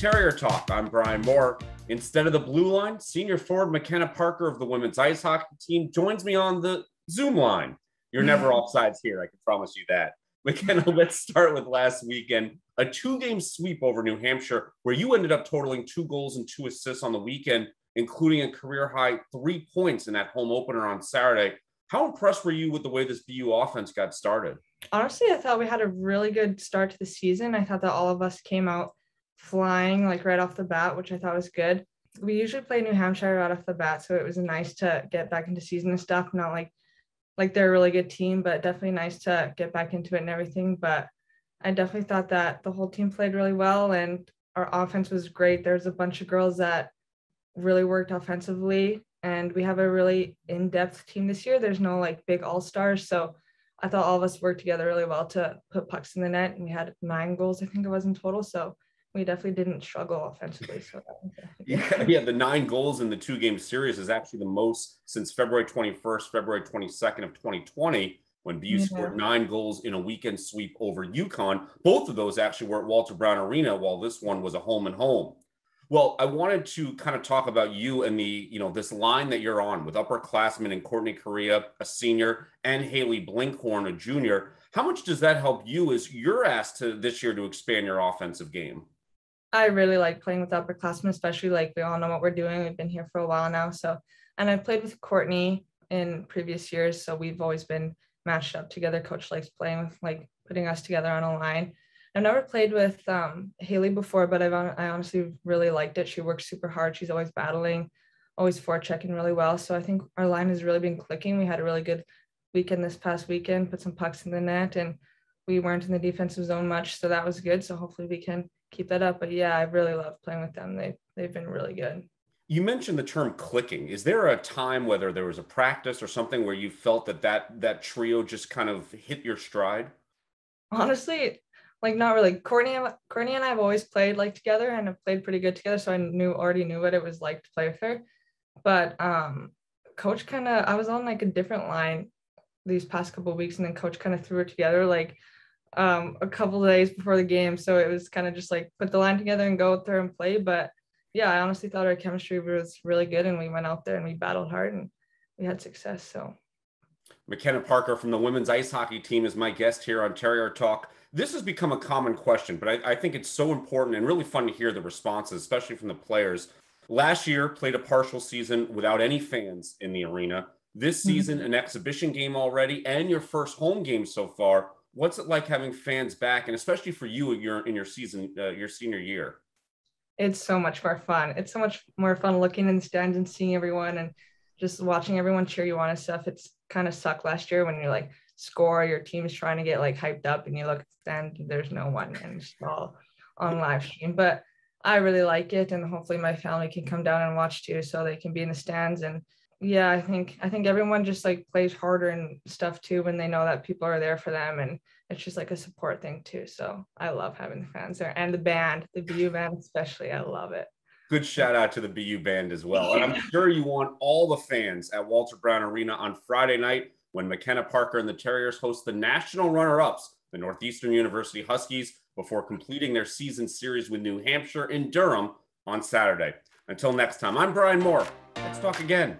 Terrier Talk. I'm Brian Moore. Instead of the blue line, senior forward Mackenna Parker of the women's ice hockey team joins me on the Zoom line. You're never offsides here, I can promise you that. Mackenna, let's start with last weekend. A two game sweep over New Hampshire, where you ended up totaling two goals and two assists on the weekend, including a career high three points in that home opener on Saturday. How impressed were you with the way this BU offense got started? Honestly, I thought we had a really good start to the season. I thought that all of us came out flying like right off the bat, which I thought was good. We usually play New Hampshire right off the bat, so it was nice to get back into season and stuff. Not like like they're a really good team, but definitely nice to get back into it and everything. But I definitely thought that the whole team played really well and our offense was great. There's a bunch of girls that really worked offensively and we have a really in-depth team this year. There's no like big all-stars, so I thought all of us worked together really well to put pucks in the net, and we had nine goals, I think it was in total. So we definitely didn't struggle offensively. So yeah, yeah, the nine goals in the two-game series is actually the most since February 21st, February 22nd of 2020, when BU yeah. scored nine goals in a weekend sweep over UConn. Both of those actually were at Walter Brown Arena, while this one was a home and home. Well, I wanted to kind of talk about you and the, you know, this line that you're on with upperclassmen and Courtney Correa, a senior, and Haley Blinkhorn, a junior. How much does that help you as you're asked to this year to expand your offensive game? I really like playing with upperclassmen, especially like we all know what we're doing. We've been here for a while now. So, and I've played with Courtney in previous years. So we've always been matched up together. Coach likes playing with like putting us together on a line. I've never played with um, Haley before, but I've I honestly really liked it. She works super hard. She's always battling, always forechecking really well. So I think our line has really been clicking. We had a really good weekend this past weekend, put some pucks in the net, and we weren't in the defensive zone much, so that was good. So hopefully we can keep that up. But yeah, I really love playing with them. They they've been really good. You mentioned the term clicking. Is there a time whether there was a practice or something where you felt that that that trio just kind of hit your stride? Honestly, like not really. Courtney, Courtney and I have always played like together and have played pretty good together. So I knew already knew what it was like to play with her. But um, coach kind of I was on like a different line these past couple weeks, and then coach kind of threw it together like um a couple days before the game. So it was kind of just like put the line together and go out there and play. But yeah, I honestly thought our chemistry was really good, and we went out there and we battled hard and we had success. So. Mackenna Parker from the women's ice hockey team is my guest here on Terrier Talk. This has become a common question, but I, I, think it's so important and really fun to hear the responses, especially from the players. Last year, played a partial season without any fans in the arena. This mm-hmm. season, mm-hmm. an exhibition game already, and your first home game so far. What's it like having fans back, and especially for you in your in your season, uh, your senior year? It's so much more fun. It's so much more fun looking in the stands and seeing everyone and just watching everyone cheer you on and stuff. It's kind of sucked last year when you're like, score, your team is trying to get like hyped up, and you look at the stand, there's no one, and it's all on live stream. But I really like it, and hopefully my family can come down and watch too, so they can be in the stands. And yeah, I think I think everyone just like plays harder and stuff too when they know that people are there for them, and it's just like a support thing too. So I love having the fans there and the band, the BU band especially. I love it good shout out to the BU band as well. And I'm sure you want all the fans at Walter Brown Arena on Friday night when Mackenna Parker and the Terriers host the national runner ups, the Northeastern University Huskies, before completing their season series with New Hampshire in Durham on Saturday. Until next time, I'm Brian Moore. Let's talk again.